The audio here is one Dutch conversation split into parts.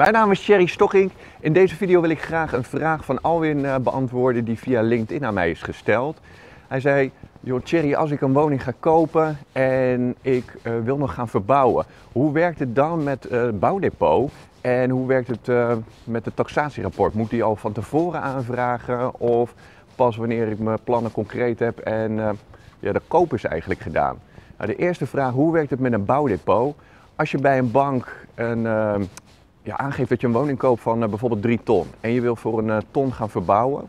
Mijn naam is Sherry Stochink. In deze video wil ik graag een vraag van Alwin eh, beantwoorden die via LinkedIn aan mij is gesteld. Hij zei, joh Thierry, als ik een woning ga kopen en ik uh, wil nog gaan verbouwen, hoe werkt het dan met uh, het bouwdepot en hoe werkt het met het taxatierapport? Moet die al van tevoren aanvragen of pas wanneer ik mijn plannen concreet heb en ja, de koop is eigenlijk gedaan? Nou, de eerste vraag, hoe werkt het met een bouwdepot? Als je bij een bank een, ja, aangeeft dat je een woning koopt van bijvoorbeeld 3 ton en je wil voor een ton gaan verbouwen,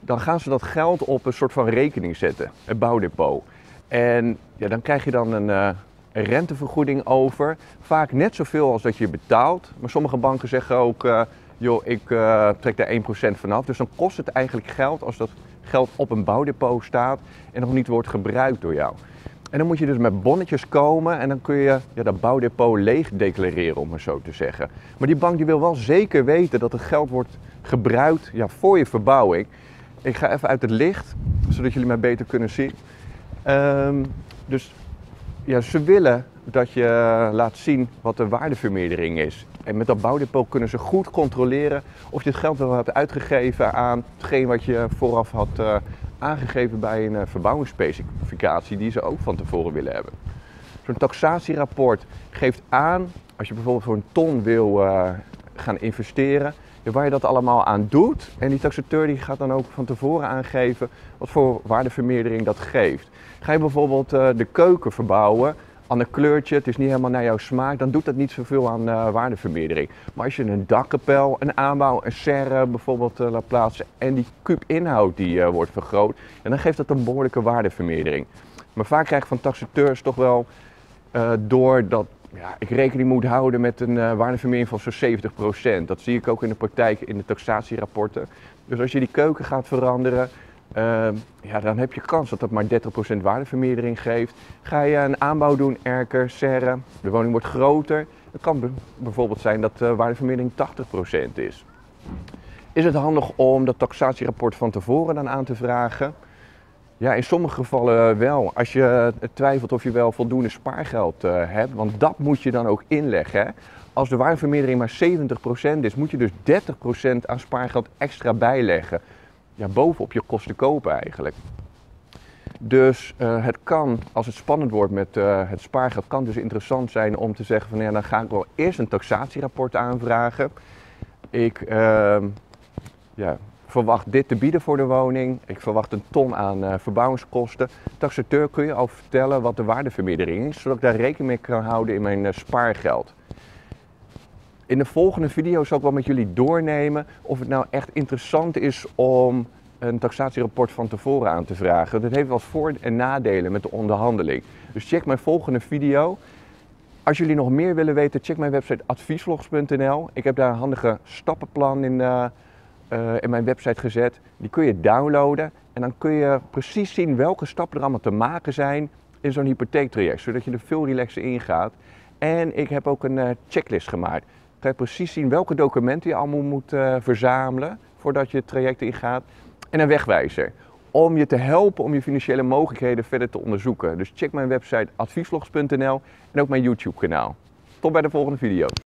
dan gaan ze dat geld op een soort van rekening zetten, een bouwdepot. En ja, dan krijg je dan een, een rentevergoeding over. Vaak net zoveel als dat je betaalt. Maar sommige banken zeggen ook, joh, ik trek daar 1% vanaf. Dus dan kost het eigenlijk geld als dat geld op een bouwdepot staat en nog niet wordt gebruikt door jou. En dan moet je dus met bonnetjes komen en dan kun je ja, dat bouwdepot leeg declareren, om het zo te zeggen. Maar die bank die wil wel zeker weten dat het geld wordt gebruikt ja, voor je verbouwing. Ik ga even uit het licht, zodat jullie mij beter kunnen zien. Um, dus ja, ze willen dat je laat zien wat de waardevermeerdering is. En met dat bouwdepot kunnen ze goed controleren of je het geld wel hebt uitgegeven aan hetgeen wat je vooraf had uh, aangegeven bij een uh, verbouwingsspecificatie die ze ook van tevoren willen hebben. Zo'n taxatierapport geeft aan, als je bijvoorbeeld voor een ton wil uh, gaan investeren, waar je dat allemaal aan doet. En die taxateur die gaat dan ook van tevoren aangeven wat voor waardevermeerdering dat geeft. Ga je bijvoorbeeld uh, de keuken verbouwen, een kleurtje, het is niet helemaal naar jouw smaak, dan doet dat niet zoveel aan uh, waardevermeerdering. Maar als je een dakkapel, een aanbouw, een serre bijvoorbeeld uh, laat plaatsen en die kubinhoud die wordt vergroot, dan geeft dat een behoorlijke waardevermeerdering. Maar vaak krijg je van taxateurs toch wel door dat ja, ik rekening moet houden met een waardevermeerdering van zo'n 70%. Dat zie ik ook in de praktijk in de taxatierapporten. Dus als je die keuken gaat veranderen, uh, ja, dan heb je kans dat dat maar 30% waardevermeerdering geeft. Ga je een aanbouw doen, erker, serre, de woning wordt groter. Het kan bijvoorbeeld zijn dat de uh, waardevermeerdering 80% is. Is het handig om dat taxatierapport van tevoren dan aan te vragen? Ja, in sommige gevallen wel. Als je twijfelt of je wel voldoende spaargeld uh, hebt, want dat moet je dan ook inleggen. Als de waardevermeerdering maar 70% is, moet je dus 30% aan spaargeld extra bijleggen. Ja, bovenop je kosten kopen eigenlijk. Dus uh, het kan, als het spannend wordt met uh, het spaargeld, kan dus interessant zijn om te zeggen van ja, dan ga ik wel eerst een taxatierapport aanvragen. Ik ehm, ja, verwacht dit te bieden voor de woning. Ik verwacht een ton aan uh, verbouwingskosten. Taxateur kun je al vertellen wat de waardevermeerdering is, zodat ik daar rekening mee kan houden in mijn spaargeld. In de volgende video zal ik wel met jullie doornemen of het nou echt interessant is om een taxatierapport van tevoren aan te vragen. Dat heeft wel voor- en nadelen met de onderhandeling. Dus check mijn volgende video. Als jullie nog meer willen weten, check mijn website adviesvlogs.nl. Ik heb daar een handige stappenplan in uh, uh, in mijn website gezet. Die kun je downloaden en dan kun je precies zien welke stappen er allemaal te maken zijn in zo'n hypotheektraject, zodat je er veel relaxer in gaat. En ik heb ook een uh, checklist gemaakt. Kan je precies zien welke documenten je allemaal moet uh, verzamelen voordat je het traject ingaat. En een wegwijzer om je te helpen om je financiële mogelijkheden verder te onderzoeken. Dus check mijn website adviesvlogs.nl en ook mijn YouTube kanaal. Tot bij de volgende video.